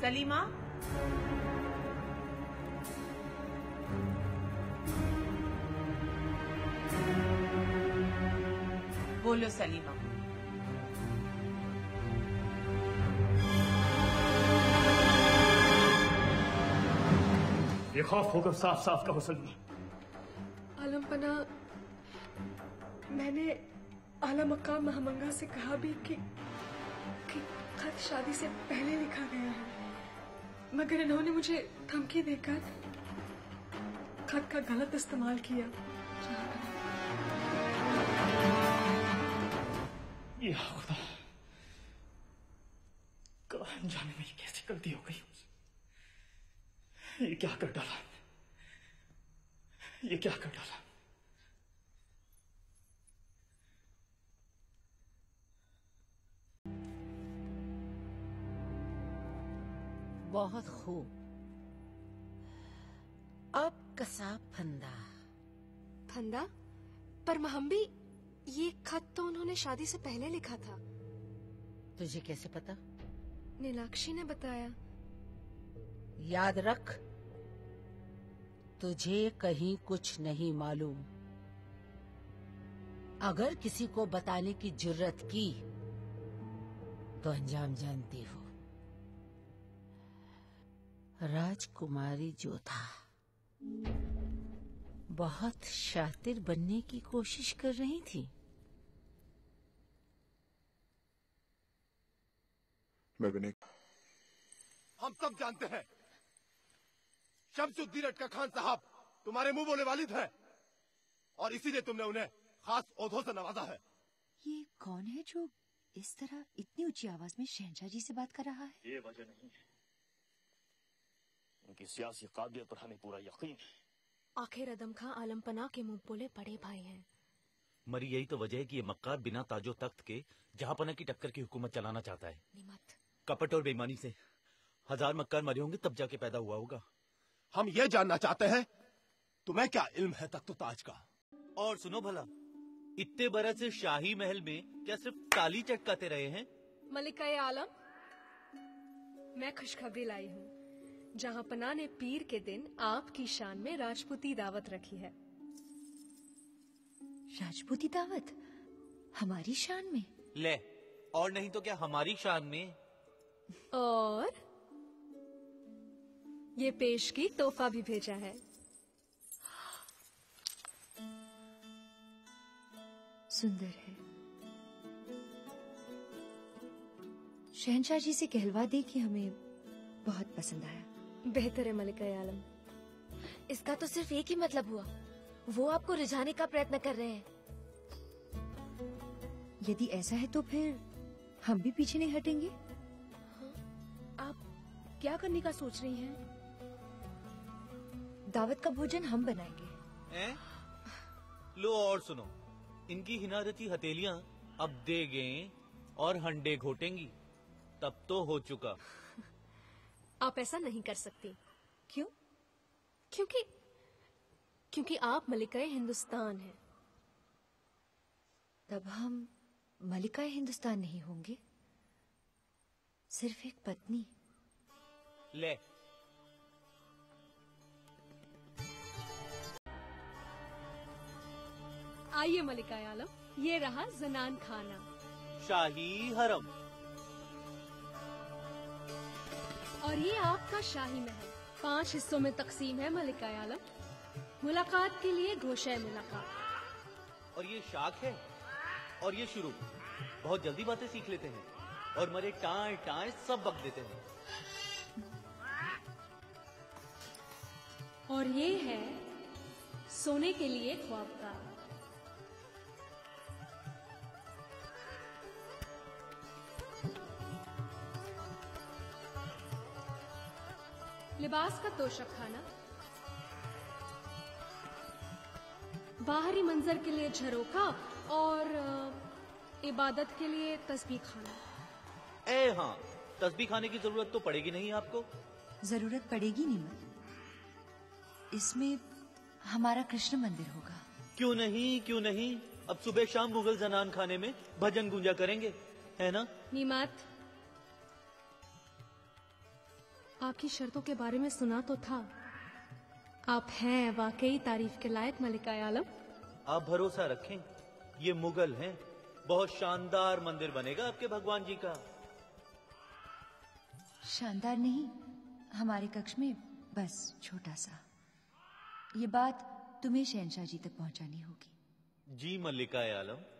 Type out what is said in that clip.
सलीमा? बोलो सलीमा। ये खौफ होकर साफ़ साफ़ कहो सलीमा। आलमपना मैंने आला मकाम महमंगा से कहा भी कि, कि खत शादी से पहले लिखा गया है। मगर इन्होंने मुझे धमकी देकर खत का गलत इस्तेमाल किया। खुदा। कहाँ जाने में कैसी गलती हो गई ये क्या कर डाला? ये क्या कर डाला? बहुत खूब। अब कसाब फंदा? फंदा? पर महम्बी ये खत तो उन्होंने शादी से पहले लिखा था। तुझे कैसे पता? नीलाक्षी ने बताया। याद रख तुझे कहीं कुछ नहीं मालूम। अगर किसी को बताने की ज़रूरत की तो अंजाम जानती हो। राजकुमारी जो था। बहुत शातिर बनने की कोशिश कर रही थी। मैं हम सब जानते हैं। शमसुद्दीन अटका खान साहब तुम्हारे मुँह बोले वालिद है। और इसीलिए तुमने उन्हें खास औधों से नवाजा है। ये कौन है जो इस तरह इतनी ऊँची आवाज़ में शहनशाह जी से बात कर रहा है? ये वजह नहीं है। उनकी सियासी काबिलियत पर हमें पूरा यकीन है। आखिर अदम खां आलम पना के मुँह बोले बड़े भाई हैं। मरी यही तो वजह है कि ये मक्कार बिना ताजो तख्त के जहाँ पना की टक्कर की हुकूमत चलाना चाहता है। कपट और बेईमानी से हज़ार मक्कार मरे होंगे तब जाके पैदा हुआ होगा। हम ये जानना चाहते हैं तुम्हें क्या इल्म है तख्त ताज का? और सुनो भला इतने बरस से शाही महल में क्या सिर्फ़ ताली चटकाते रहे हैं? मलिका आलम मैं खुशखबरी लाई हूँ। जहाँ पना ने पीर के दिन आपकी शान में राजपूती दावत रखी है। राजपूती दावत? हमारी शान में? ले और नहीं तो क्या हमारी शान में? और? ये पेश की तोहफा भी भेजा है। सुंदर है। शहनशाह जी से कहलवा दे कि हमें बहुत पसंद आया। बेहतर है मलिका आलम इसका तो सिर्फ़ एक ही मतलब हुआ। वो आपको रिझाने का प्रयत्न कर रहे हैं। यदि ऐसा है तो फिर हम भी पीछे नहीं हटेंगे? आप क्या करने का सोच रही हैं? दावत का भोजन हम बनाएँगे। हैं? लो और सुनो। इनकी हिनारती हथेलियाँ अब दे गए और हंडे घोटेंगी। तब तो हो चुका। आप ऐसा नहीं कर सकती। क्यों? क्योंकि क्योंकि आप मलिका हिंदुस्तान हैं। तब हम मलिका हिंदुस्तान नहीं होंगे। सिर्फ़ एक पत्नी। ले। आइए मलिका आलम ये रहा जनान खाना। शाही हरम। और ये आपका शाही महल। पाँच हिस्सों में तकसीम है मलिका आलम। मुलाकात के लिए गोशे मुलाकात। और ये शाख है और ये शुरू। बहुत जल्दी बातें सीख लेते हैं और मरे टाए टाए सब बक देते हैं। और ये है सोने के लिए ख्वाब का लिबास का तोशक खाना। बाहरी मंजर के लिए झरोखा और इबादत के लिए तस्बीह खाना। ए हाँ तस्बी खाने की ज़रूरत तो पड़ेगी नहीं आपको? ज़रूरत पड़ेगी नीमत इसमें हमारा कृष्ण मंदिर होगा। क्यों नहीं क्यों नहीं? अब सुबह शाम मुगल जनान खाने में भजन गूंजा करेंगे है ना? नीमत आपकी शर्तों के बारे में सुना तो था। आप हैं वाकई तारीफ़ के लायक मलिका आलम। आप भरोसा रखें ये मुगल हैं। बहुत शानदार मंदिर बनेगा आपके भगवान जी का। शानदार नहीं हमारे कक्ष में बस छोटा सा। ये बात तुम्हें शहनशाह जी तक पहुंचानी होगी। जी मल्लिका आलम।